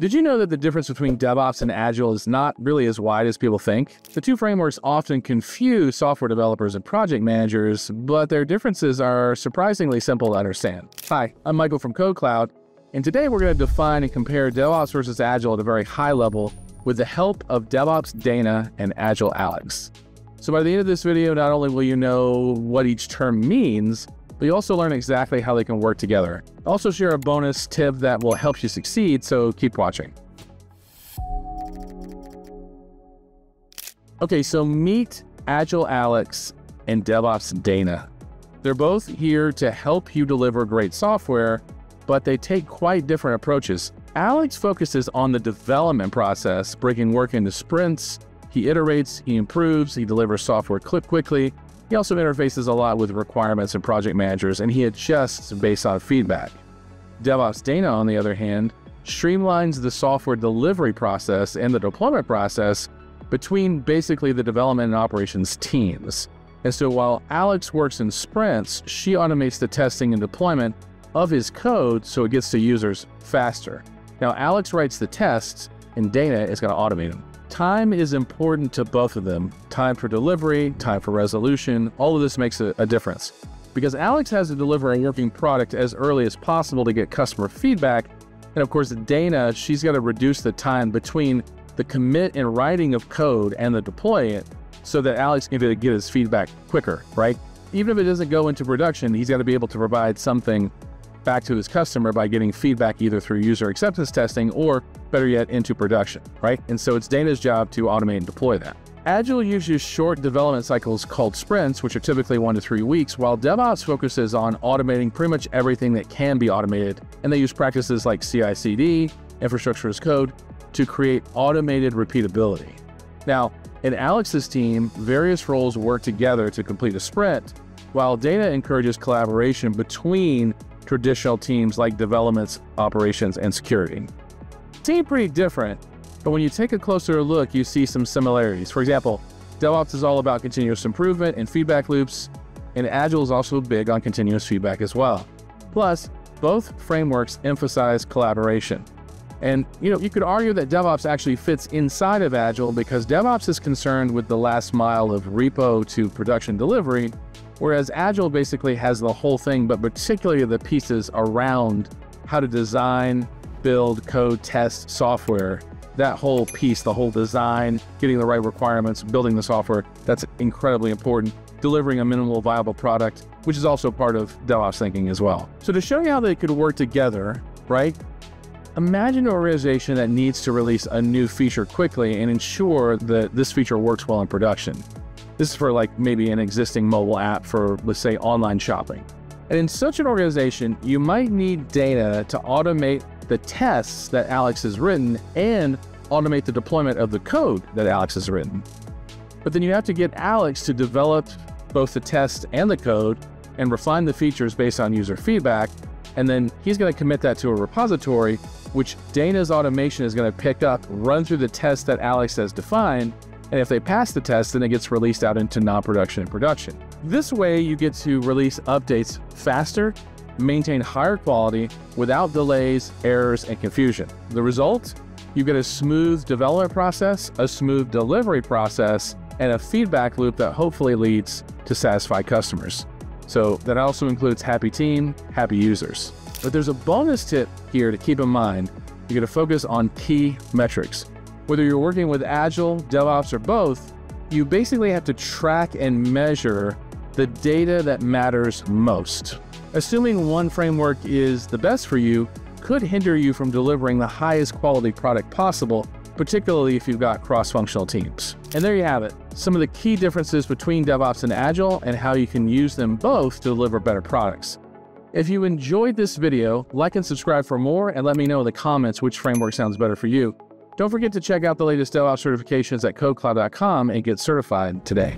Did you know that the difference between DevOps and Agile is not really as wide as people think? The two frameworks often confuse software developers and project managers, but their differences are surprisingly simple to understand. Hi, I'm Michael from KodeKloud, and today we're going to define and compare DevOps versus Agile at a very high level with the help of DevOps Dana and Agile Alex. So by the end of this video, not only will you know what each term means, but you also learn exactly how they can work together. I'll also share a bonus tip that will help you succeed, so keep watching. Okay, so meet Agile Alex and DevOps Dana. They're both here to help you deliver great software, but they take quite different approaches. Alex focuses on the development process, breaking work into sprints. He iterates, he improves, he delivers software quickly, he also interfaces a lot with requirements and project managers, and he adjusts based on feedback. DevOps Dana, on the other hand, streamlines the software delivery process and the deployment process between basically the development and operations teams. And so while Alex works in sprints, she automates the testing and deployment of his code so it gets to users faster. Now, Alex writes the tests, and Dana is going to automate them. Time is important to both of them. Time for delivery, time for resolution, all of this makes a, a, difference. Because Alex has to deliver a working product as early as possible to get customer feedback. And of course, Dana, she's got to reduce the time between the commit and writing of code and the deploy it so that Alex can get his feedback quicker, right? Even if it doesn't go into production, he's got to be able to provide something back to his customer by getting feedback either through user acceptance testing or better yet into production, right? And so it's Dana's job to automate and deploy that. Agile uses short development cycles called sprints, which are typically one to three weeks, while DevOps focuses on automating pretty much everything that can be automated. And they use practices like CI CD, infrastructure as code, to create automated repeatability. Now, in Alex's team, various roles work together to complete a sprint, while Dana encourages collaboration between traditional teams like developments, operations, and security. Seem pretty different, but when you take a closer look, you see some similarities. For example, DevOps is all about continuous improvement and feedback loops, and Agile is also big on continuous feedback as well. Plus, both frameworks emphasize collaboration. And you know, you could argue that DevOps actually fits inside of Agile because DevOps is concerned with the last mile of repo to production delivery, Whereas Agile basically has the whole thing, but particularly the pieces around how to design, build, code, test software. That whole piece, the whole design, getting the right requirements, building the software, that's incredibly important. Delivering a minimal viable product, which is also part of DevOps thinking as well. So to show you how they could work together, right? Imagine an organization that needs to release a new feature quickly and ensure that this feature works well in production. This is for like maybe an existing mobile app for, let's say, online shopping. And in such an organization, you might need Dana to automate the tests that Alex has written and automate the deployment of the code that Alex has written. But then you have to get Alex to develop both the test and the code and refine the features based on user feedback. And then he's going to commit that to a repository, which Dana's automation is going to pick up, run through the tests that Alex has defined, and if they pass the test, then it gets released out into non-production and production. This way, you get to release updates faster, maintain higher quality without delays, errors, and confusion. The result? You get a smooth development process, a smooth delivery process, and a feedback loop that hopefully leads to satisfied customers. So that also includes happy team, happy users. But there's a bonus tip here to keep in mind. You're going to focus on key metrics. Whether you're working with Agile, DevOps, or both, you basically have to track and measure the data that matters most. Assuming one framework is the best for you could hinder you from delivering the highest quality product possible, particularly if you've got cross-functional teams. And there you have it, some of the key differences between DevOps and Agile and how you can use them both to deliver better products. If you enjoyed this video, like and subscribe for more and let me know in the comments which framework sounds better for you. Don't forget to check out the latest DevOps certifications at kodekloud.com and get certified today.